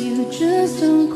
you just don't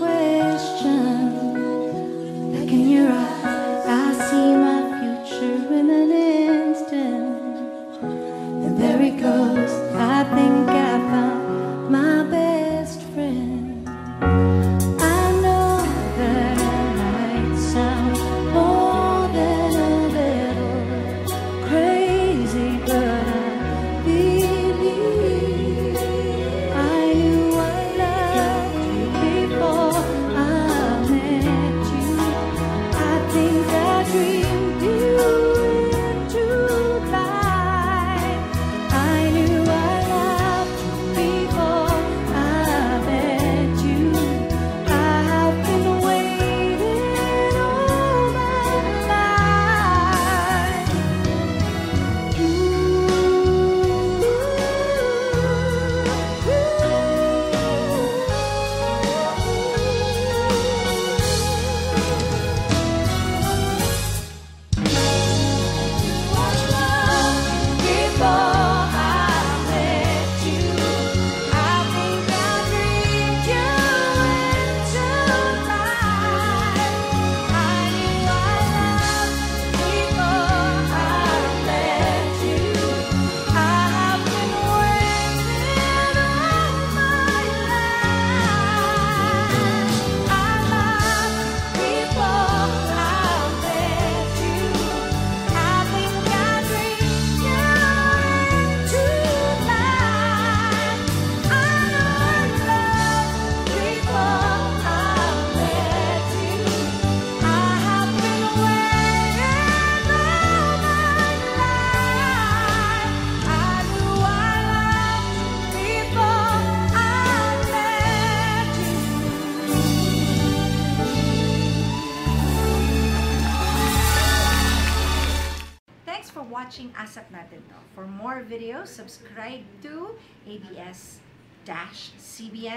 watching ASAP natin to. For more videos, subscribe to ABS-CBN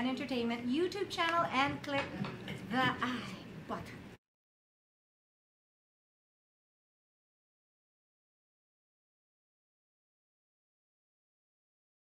Entertainment YouTube channel and click the I button.